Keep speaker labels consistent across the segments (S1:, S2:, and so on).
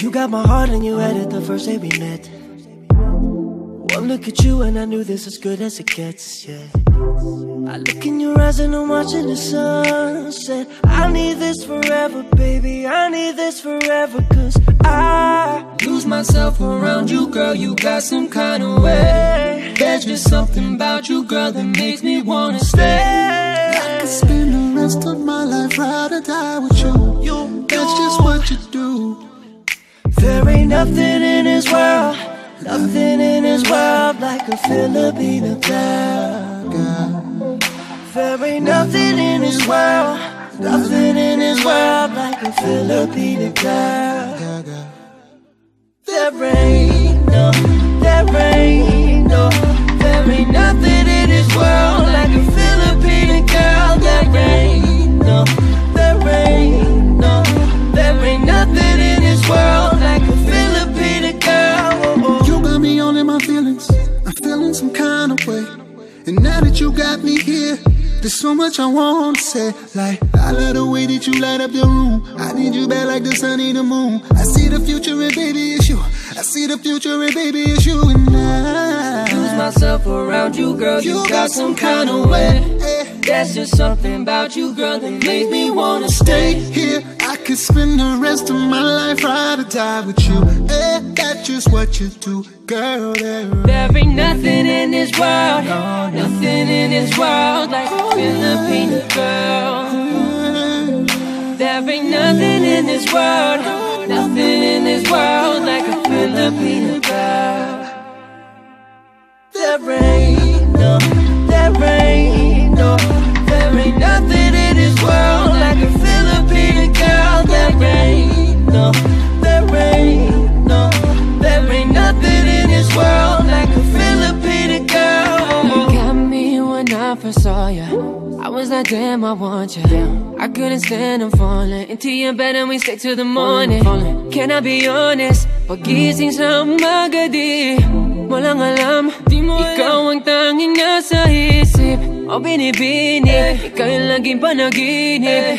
S1: You got my heart and you had it the first day we met. One look at you and I knew this as good as it gets, yeah. I look in your eyes and I'm watching the sunset. I need this forever, baby. I need this forever, cause I
S2: lose myself around you, girl. You got some kind of way. There's just something about you, girl, that makes me wanna stay.
S3: I could spend the rest of my life ride or die with
S1: ain't nothing in this world, nothing in this world like a Filipina girl. There ain't nothing in this world, nothing in this world like a Filipina girl. There ain't no, there ain't
S3: got me here, there's so much I want to say. Like, I love the way that you light up your room. I need you back like the sun in the moon. I see the future and baby, it's you. I see the future and baby, it's you and I.
S2: Lose myself around you, girl. You, you got some kind of way. That's just something about you, girl, that makes me wanna stay
S3: here. I could spend the rest of my life ride or die with you. Hey, that's just what you do, girl. There,
S2: there ain't nothing in this world, no, nothing in this world like a Filipina girl. There ain't nothing in this world, nothing in this world like a Filipina girl.
S1: There ain't
S2: was like, damn, I want you. I couldn't stand on falling. Into your bed and we stay till the morning. Can I be honest? Pagising sa umaga di Walang alam, di mo Ikaw ang tanging nasa isip. O binibini, eh. ikaw yung laging panaginip. Eh.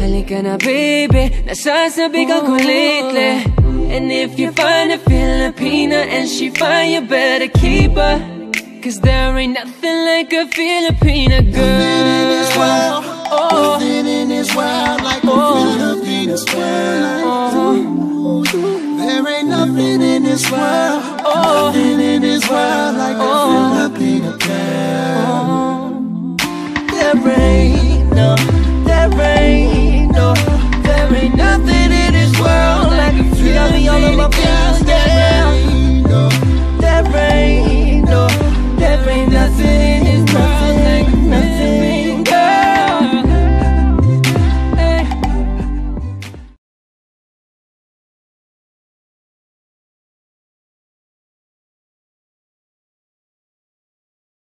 S2: Halika na baby, nasasabi ka ko lately And if you find a Filipina and she find you better keep her Cause there ain't nothing like a Filipina girl.
S3: Nothing in this world, oh. in this world like a oh. Filipina girl oh. There ain't nothing in this world, oh. nothing in this world like a oh. Filipina girl.
S1: There ain't